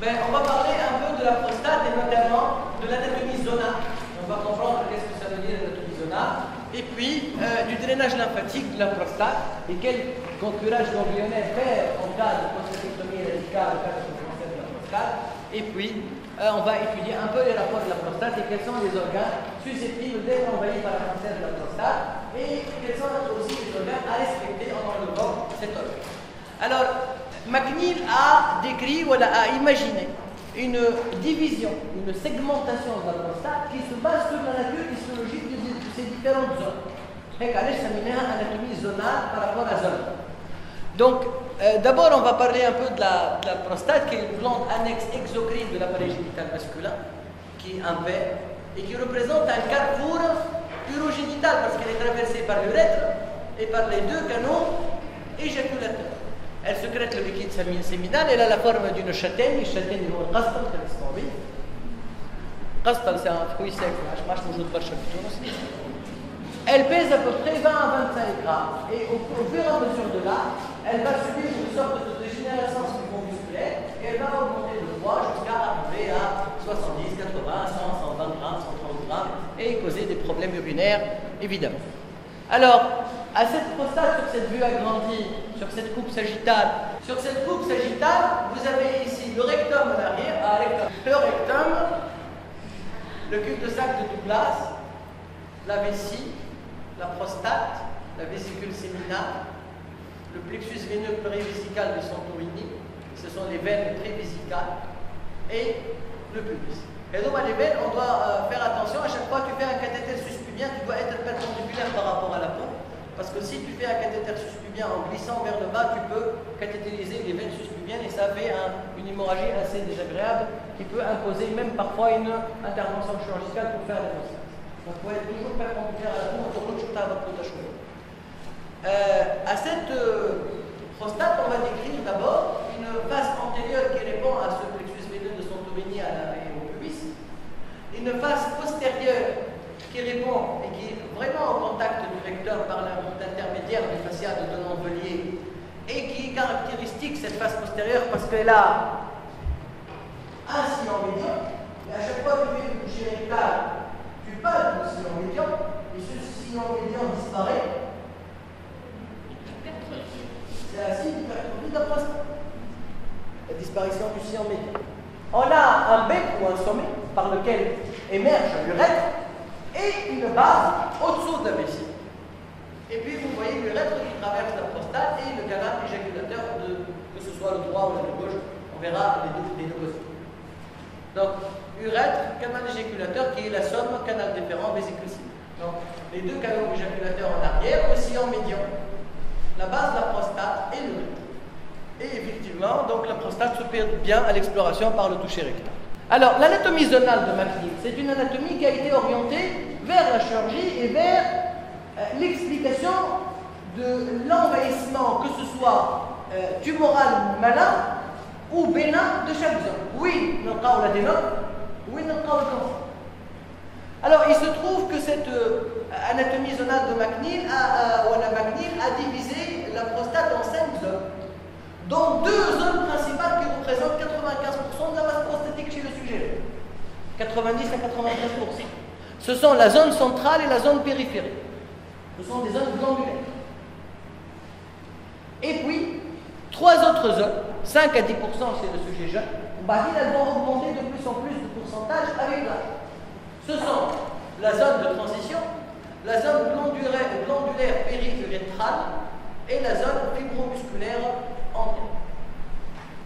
ben, on va parler un peu de la prostate et notamment de l'anatomie zonale. On va comprendre qu'est-ce que ça veut dire l'anatomie zonale. Et puis euh, du drainage lymphatique de la prostate et quel concurrage ganglionnaire faire en cas de prostatectomie radicale, en cas de cancer de la prostate. Et puis euh, on va étudier un peu les rapports de la prostate et quels sont les organes susceptibles d'être envahis par le cancer de la prostate et quels sont aussi les organes à respecter en enlevant cet organe. Alors, McNeil a décrit, voilà, a imaginé une division, une segmentation de la prostate qui se base sur la nature histologique de ces différentes zones. Et anatomie zonale par rapport à zone. Donc, euh, d'abord, on va parler un peu de la, prostate, qui est une glande annexe exocrine de l'appareil génital masculin, qui est un et qui représente un carrefour urogénital, parce qu'elle est traversée par l'urètre et par les deux canaux éjaculateurs. Elle secrète le liquide séminal, elle a la forme d'une châtaigne, châtaigne هو القسطل كما به. قسطل c'est un fruit sec, je ماش موجود برشا في Elle pèse à peu près 20 à 25 grammes et au, fur et à mesure de là, elle va subir une sorte de dégénérescence musculaire et elle va augmenter de poids jusqu'à arriver à 70, 80, 100, 120 grammes, 130 grammes et causer des problèmes urinaires évidemment. Alors, à cette prostate, sur cette vue agrandie, sur cette coupe sagittale, sur cette coupe sagittale, vous avez ici le rectum en arrière, ah, le rectum, le cul-de-sac de Douglas, la vessie, la prostate, la vésicule séminale, le plexus veineux plurivesical de Santorini, ce sont les veines prévésicales, et le pubis. Et donc, les veines, euh, faire attention, à chaque fois que tu fais un cathéter suspubien, tu dois être perpendiculaire par rapport à la peau. Parce que si tu fais un cathéter suspubien en glissant vers le bas, tu peux cathétériser les veines suspubiennes et ça fait une hémorragie assez désagréable qui peut imposer même parfois une intervention chirurgicale pour faire la prostate. Donc faut être toujours perpendiculaire à la peau, euh, à cette euh, prostate, on va décrire d'abord une face antérieure qui répond à ce plexus veineux de Santorini et au pubis, une face postérieure qui répond vraiment au contact du vecteur par l'intermédiaire du fascia de Denon-Velier et qui est caractéristique cette face postérieure parce qu'elle a un sillon médian et à chaque fois que tu fais bouchée rectale, tu passes le sillon médian et ce sillon médian disparaît. C'est un signe de la prostate. La disparition du sillon médian. On a un bec ou un sommet par lequel émerge l'urètre et une base au-dessous de la vessie. Et puis vous voyez l'urètre qui traverse la prostate et le canal éjaculateur, de, que ce soit le droit ou le gauche, on verra les deux, les côtés. Donc, urètre, canal éjaculateur qui est la somme canal déférent vésicule Donc, les deux canaux éjaculateurs en arrière, aussi en médian. La base de la prostate et l'urètre. Et effectivement, donc la prostate se perd bien à l'exploration par le toucher rectal. Alors, l'anatomie zonale de McNeil, c'est une anatomie qui a été orientée vers la chirurgie et vers euh, l'explication de l'envahissement, que ce soit euh, tumoral malin ou bénin de chaque zone. Oui, nous avons l'adénome, oui, nous avons le cancer. Alors, il se trouve que cette euh, anatomie zonale de McNeil a, a divisé la prostate en cinq zones dont deux zones principales qui représentent 95% de la masse prostatique chez le sujet. 90 à 95%. Ce sont la zone centrale et la zone périphérique. Ce sont des zones glandulaires. Et puis, trois autres zones, 5 à 10% chez le sujet jeune, elles vont augmenter de plus en plus de pourcentage avec l'âge. Ce sont la zone de transition, la zone glandulaire, glandulaire et la zone fibromusculaire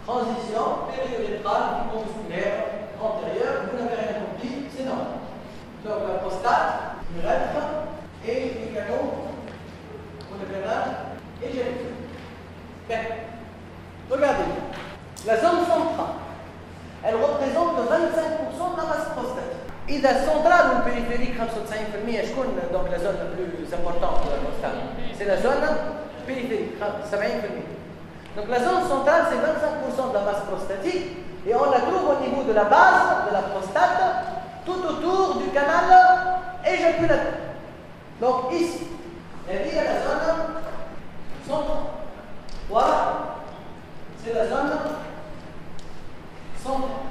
Transition périurétrale musculaire antérieure, vous n'avez rien compris, c'est normal. Donc la prostate, l'urètre et les canaux pour le canal et j'ai Bien. Regardez, la zone centrale, elle représente 25% de la masse prostatique. إذا السنترال والبريفيريك 95% شكون donc la zone la plus importante de la prostate C'est la zone périphérique 70%. Donc la zone centrale, c'est 25% de la masse prostatique Et on la trouve au niveau de la base de la prostate, tout autour du canal éjaculateur. Donc ici, elle est la zone centrale. Voilà, c'est la zone centrale.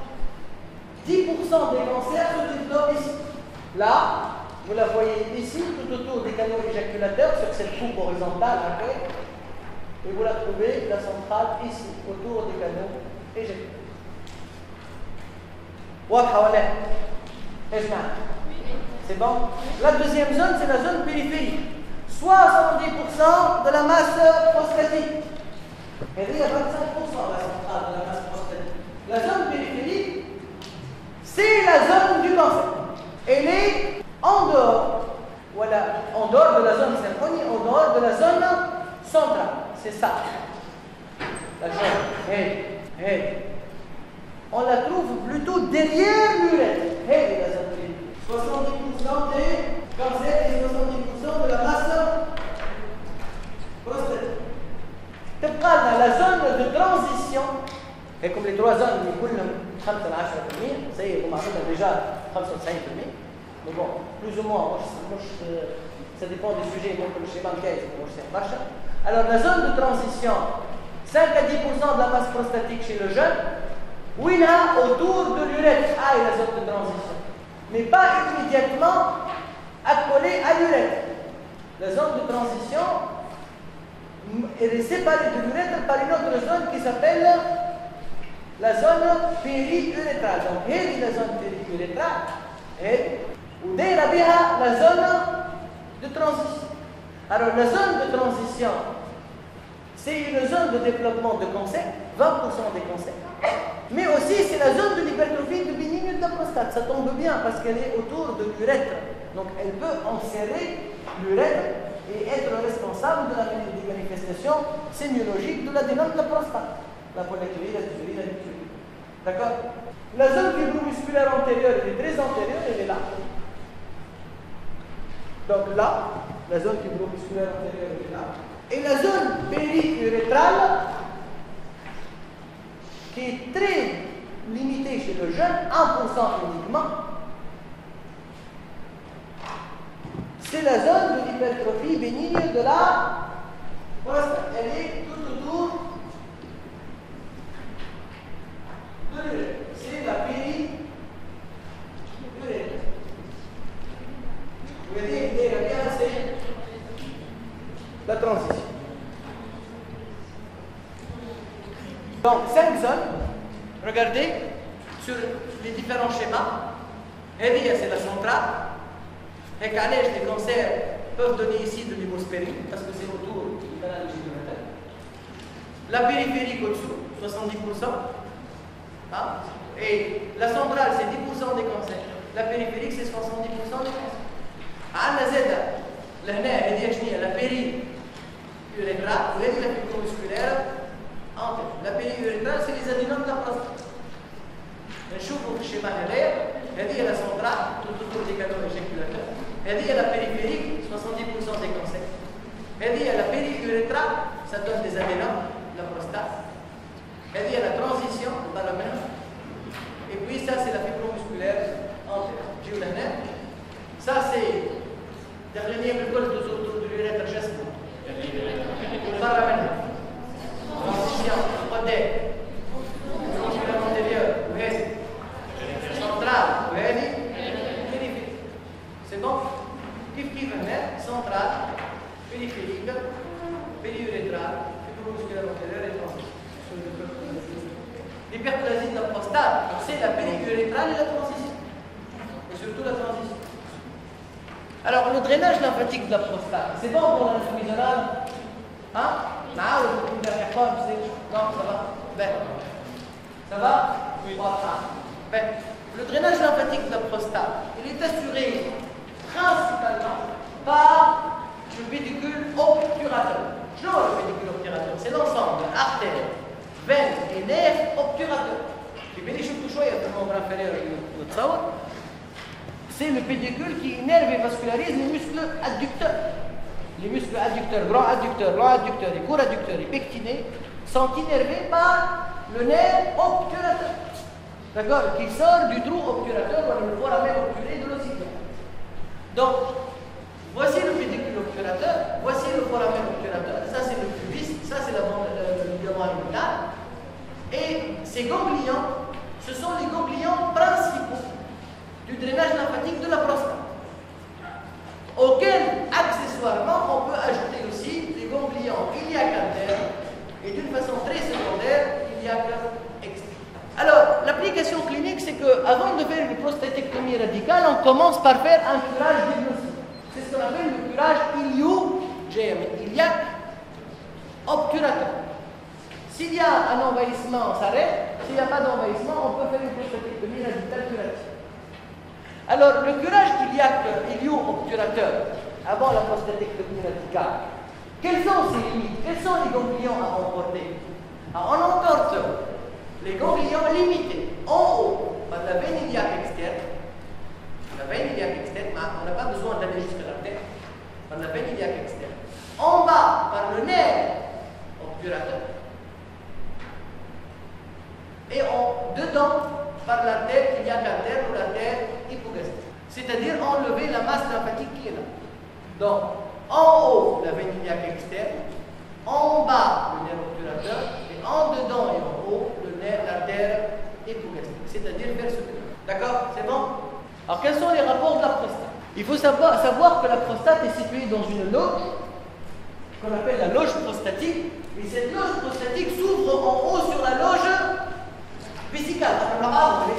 10% des cancers se développent ici. Là, vous la voyez ici, tout autour des canaux éjaculateurs, sur cette coupe horizontale. Après, et vous la trouvez, la centrale, ici, autour des canaux éjaculateurs. C'est bon La deuxième zone, c'est la zone périphérique. 70% de la masse prostatique. Et il y a 25% de la centrale de la masse prostatique. La zone périphérique, c'est la zone du cancer. Elle est en dehors, voilà, en dehors de la zone symphonie, en dehors de la zone centrale. C'est ça. La zone. Hey, hey. On la trouve plutôt derrière l'urètre. Hey, la zone périphérique. 70% des cancers et 70% de la masse prostatique. تبقى la zone de transition et comme les trois zones اللي كلهم 5 ل 10% ça y est معروفه déjà 95% mais bon plus ou moins مش مش ça dépend du sujet ممكن الشيء ما كاين مش برشا alors la zone de transition 5 à 10% de la masse prostatique chez le jeune وينها autour de l'urètre ah et la zone de transition mais pas immédiatement accolée à l'urètre la zone de transition elle est séparée de l'urètre par une autre zone qui s'appelle la zone périurétrale. Donc, elle la zone périurétrale et la zone de transition. Alors, la zone de transition, c'est une zone de développement de cancer, 20% des cancers. Mais aussi, c'est la zone de l'hypertrophie de bénigne de la prostate. Ça tombe bien parce qu'elle est autour de l'urètre. Donc, elle peut enserrer l'urètre et être responsable de la, des manifestations sémiologiques de l'adénome de la prostate. La polycloride, la dysurie, la dysurie. D'accord? La zone fibromusculaire antérieure, est très antérieure, elle est là. Donc là, la zone fibromusculaire antérieure, elle est là. Et la zone périurétrale, qui est très limitée chez le jeune, 1% uniquement, c'est la zone de l'hypertrophie bénigne de la. Elle est tout autour de l'urètre. C'est la péri urètre. Vous voyez, bien, c'est la transition. Donc, cinq zones. Regardez sur les différents schémas. Et c'est la centrale. Et les cancers peuvent donner ici de l'hémospérine, parce que c'est autour du canal gigantesque. La périphérique au-dessous, 70%. Hein? Et la centrale, c'est 10% des cancers. La périphérique, c'est 70% des cancers. عندنا زاد لهنا هذه شنو la péri urétrale C'est le pédicule qui innerve et vascularise les muscles adducteurs. Les muscles adducteurs, grands adducteurs, longs adducteurs et courts adducteurs et pectinés sont innervés par le nerf obturateur. D'accord? Qui sort du trou obturateur ou le foramen obturé de l'ocycle. Donc, voici le pédicule obturateur, voici le foramen obturateur, ça c'est le pubis, ça c'est le ligament inguinal. Et ces ganglions, ce sont les compliants principaux du drainage lymphatique de la prostate, auxquels accessoirement on peut ajouter aussi les ganglions iliacantaires et d'une façon très secondaire iliaque-externe. Alors, l'application clinique, c'est qu'avant de faire une prostatectomie radicale, on commence par faire un curage des C'est ce qu'on appelle le curage ilio-GM, iliaque obturateur. S'il y a un envahissement, on s'arrête. S'il n'y a pas d'envahissement, on peut faire une prostatectomie radicale curative. Alors, le curage iliaque ilio-obturateur avant la prostatectomie radicale, quelles sont ses limites? Quels sont les ganglions à emporter? Ah, On emporte les ganglions limités en haut par la veine iliaque externe. La veine iliaque externe, on n'a pas besoin d'aller jusqu'à la tête, par la veine iliaque externe. En bas, par le nerf obturateur. Et en dedans, par la tête iliaque interne ou la tête hypogastrique. C'est-à-dire enlever la masse lymphatique qui est là. Donc, en haut, la veine iliaque externe, en bas, le nerf obturateur, et en dedans et en haut, l'artère hypogastrique, c'est-à-dire vers ce D'accord? C'est bon? Alors quels sont les rapports de la prostate? Il faut savoir, savoir que la prostate est située dans une loge qu'on appelle la loge prostatique, et cette loge prostatique s'ouvre en haut sur la loge vésicale.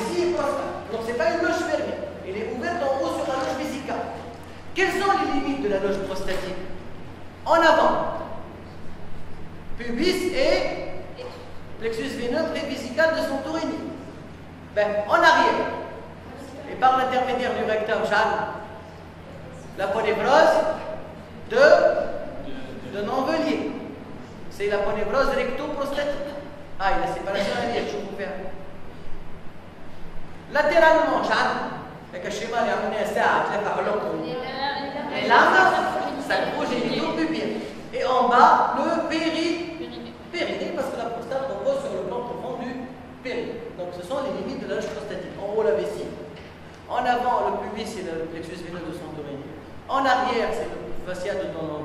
Ici prostate. Donc ce n'est pas une loge fermée, elle est ouverte en haut sur la loge vésicale. Quelles sont les limites de la loge prostatique En avant, pubis et plexus veineux prévisical de son Tourigny. Ben, en arrière, et par l'intermédiaire du rectum Jeanne, la ponévrose de, de. C'est la ponévrose recto-prostatique. Ah, et la séparation à dire, je vous faire. Latéralement, Jeanne, avec schéma, il a amené ça, les lames, ça bouge et bien. Et en bas, le péri périnée parce que la prostate repose sur le plan profond du périnée. Donc ce sont les limites de la loge prostatique. En haut, la vessie. En avant, le pubis, c'est le plexus veineux de Santorini. En arrière, c'est le fascia de Don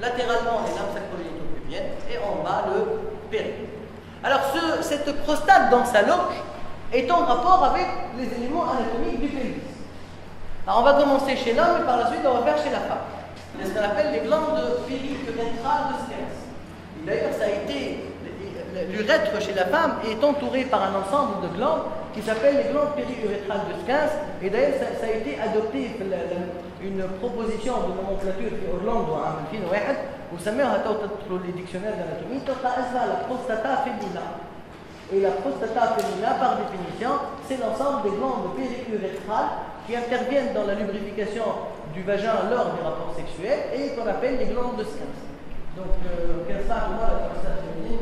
Latéralement, les lames sacroiliato-pubiennes. Et en bas, le périnée. Alors, ce, cette prostate dans sa loge est en rapport avec les éléments anatomiques du pénis. Alors, on va commencer chez l'homme et par la suite, on va faire chez la femme. C'est ce qu'on appelle les glandes périurétrales de Skerns. D'ailleurs, ça a été. L'urètre chez la femme est entouré par un ensemble de glandes qui s'appellent les glandes périurétrales de Skins. Et d'ailleurs, ça, a été adopté une proposition de nomenclature في أورلاندو عام 2001 وسموها تو les dictionnaires d'anatomie تلقى اسمها la prostata fémina. Et la prostata fémina, par définition, c'est l'ensemble des glandes périurétrales qui interviennent dans la lubrification du vagin lors du rapport sexuel et qu'on appelle les glandes de Skins. Donc, euh, moi la prostate féminine.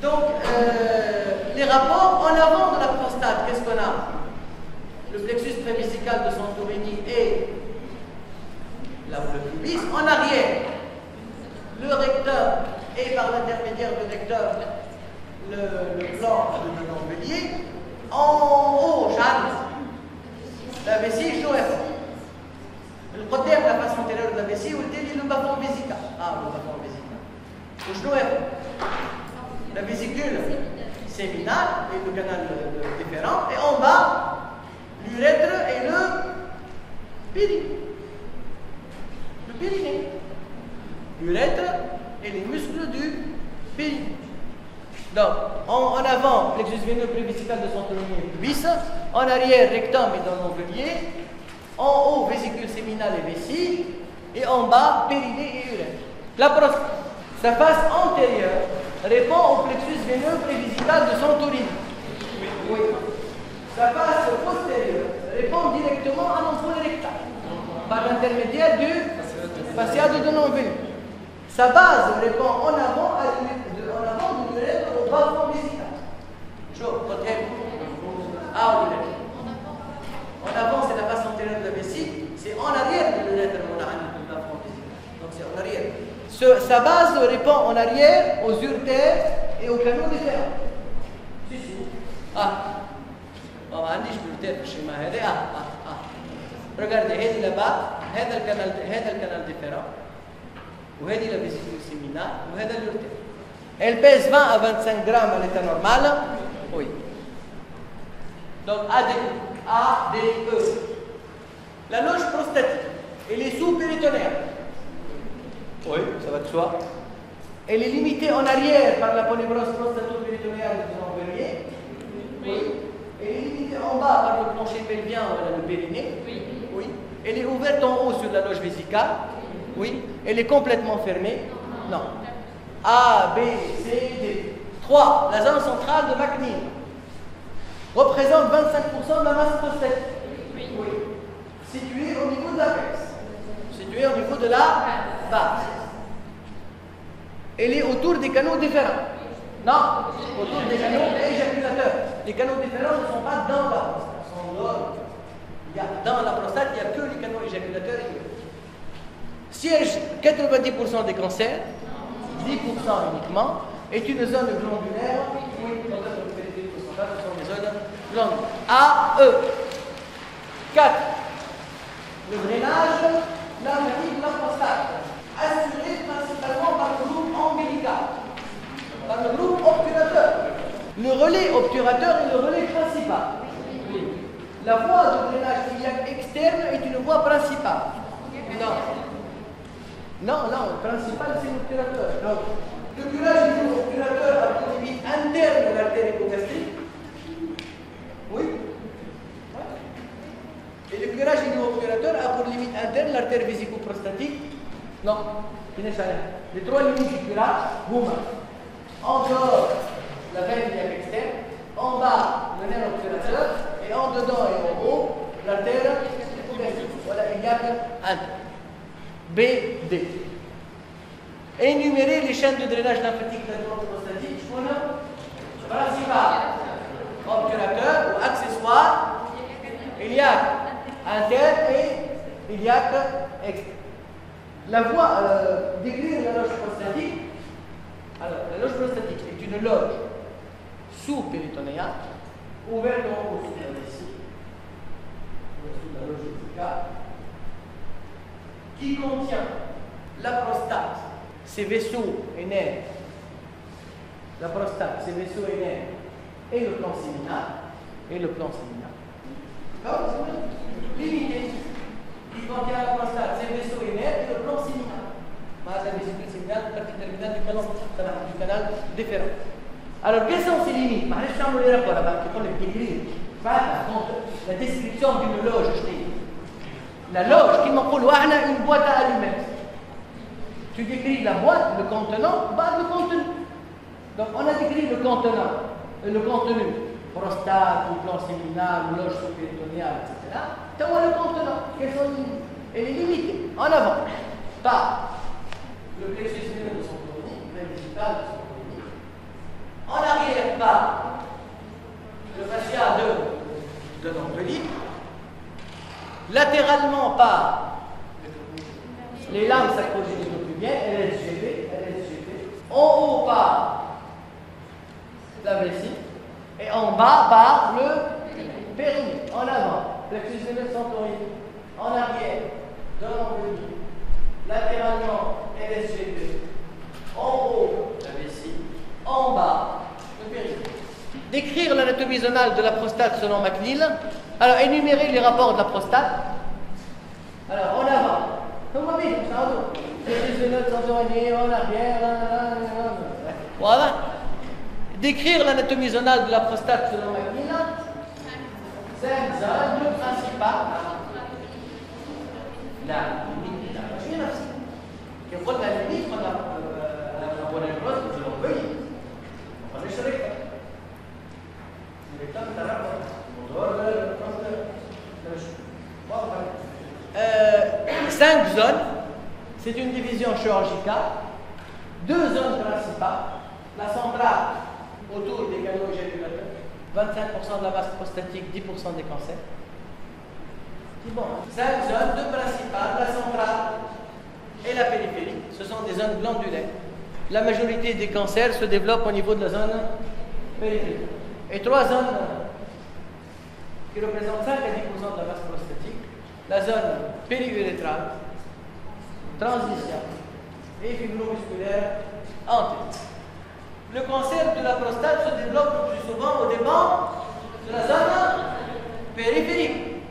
Donc, euh, les rapports en avant de la prostate, qu'est-ce qu'on a? Le plexus prévisical de Santorini et la, le pubis. En arrière, le recteur et par l'intermédiaire du recteur, le, le plan de l'embellier. En haut, Jeanne, la vessie joue القدام لا فاس انتيريور de la vessie والتالي le bâton vésical. Ah, le bâton vésical. وشنو هذا؟ La vésicule séminale et le canal Donc, en, en avant, plexus veineux prévisical de son et pubis. En arrière, rectum et dans l'envelier. En haut, vésicule séminale et vessie. Et en bas, périnée et urètre. La prostate, sa face antérieure répond au plexus veineux prévisical de Santorini. Oui. Sa face postérieure répond directement à l'entrée rectal par l'intermédiaire du fascia de non Sa base répond en avant, à, de l'urètre au bas fond vésical. Chaud, Ah, l'urètre. En avant, c'est la face antérieure de la vessie, c'est en arrière de l'urètre Donc c'est en arrière. Ce, sa base répond en arrière aux urtères et aux canaux différents. Si, si. Ah. ما عنديش بيرتير في الشمال هذا اه اه اه ريجاردي هذه لابا هذا الكنال هذا الكنال ديفيرون وهذه لا فيسيكول سيمينال وهذا اليورتير elle pèse 20 à 25 grammes à l'état normal. Oui. Donc AD, ADE. La loge prostatique et les sous-péritonéales. Oui, ça va de soi. Elle est limitée en arrière par la polybrose prostato-péritonéale de Verrier. Oui. Elle est limitée en bas par le plancher pelvien, voilà, le périnée. Oui. Oui. Elle est ouverte en haut sur la loge vésicale. Oui. Elle est complètement fermée. Non. A, B, C, D. 3. La zone centrale de McNeil représente 25% de la masse prostatique. Oui. oui. Située au niveau de l'apex. Située au niveau de la base. Elle est autour des canaux différents. Non, autour des canaux éjaculateurs. Les canaux différents ne sont pas dans la prostate, ils sont dehors. Il y a, dans la prostate, il n'y a que les canaux éjaculateurs. Siège 90% des cancers, 10% uniquement, est une zone glandulaire. Oui, ce sont des zones glandulaires. A, E. 4. Le drainage, la de la. Assuré principalement par le groupe ombilical, par le groupe obturateur. Le relais obturateur est le relais principal. La voie de drainage iliaque externe est une voie principale. Non. Non, non, le principal c'est l'obturateur. Donc, le curage du obturateur a pour limite interne de l'artère hypogastrique. Oui. Et le curage du obturateur a pour limite interne l'artère vésico-prostatique. Non. Les trois limites du curage, boum. En dehors, la veine iliaque externe. En bas, le nerf obturateur. Et en dedans et en haut, l'artère hypogastrique. Voilà, il y a un. B, D. Énumérer les chaînes de drainage lymphatique de la glande prostatique, je principal, obturateur ou accessoire, iliaque interne et iliaque externe. La voie, euh, décrire la loge prostatique, alors la loge prostatique est une loge sous-péritonéale, ouverte en haut sous la vessie, sous la loge qui contient la prostate, ses vaisseaux et nerfs, la prostate, ses vaisseaux et nerfs, et le plan séminal, et le plan séminal. D'accord Limité, qui contient la prostate, ses vaisseaux et nerfs, et le plan séminal. la vésicule séminale, partie terminale du canal, du canal différent. Alors, quelles sont ces limites معلش نعمل ايه رقم بقى يقول لك décrire la description d'une loge je dis la loge, qui a une boîte à allumettes. Tu décris la boîte, le contenant, bah le contenu. Donc on a décrit le contenant, euh, le contenu. Prostate, ou plan séminal, loge sous-péritonéale, etc. Tu vois le contenant? Quelles sont les limites? Elle est limitée. En avant. Par le plexus de son chronique, le digital de son chronique. En arrière, par le fascia de, de l'ombelique latéralement par les lames sacrogénitopubiennes, LSGP, LSGP, en haut par la vessie, et en bas par le périnée, en avant, plexus centorique, en arrière, dans l'embellie, latéralement, LSGP, en haut, la vessie, en bas, le périnée. Décrire l'anatomie zonale de la prostate selon McNeil, alors, énumérer les rapports de la prostate. Alors, en avant. Comment dire ça Les en arrière. Voilà. Décrire l'anatomie zonale de la prostate selon McNeil. Cinq zones, le principal. La limite de la machine. La limite de la bonne grosse, c'est l'envoyer. On va les C'est le de la rapport. Euh, cinq zones, c'est une division chirurgicale. Deux zones principales, la centrale autour des canaux éjaculateurs, 25% de la masse prostatique, 10% des cancers. Cinq zones, deux principales, la centrale et la périphérie. Ce sont des zones glandulaires. La majorité des cancers se développent au niveau de la zone périphérique. Et trois zones qui représente 5 à 10% de la masse prostatique, la zone périurétrale, transition et fibromusculaire tête. Le cancer de la prostate se développe le plus souvent au dépens de la zone périphérique.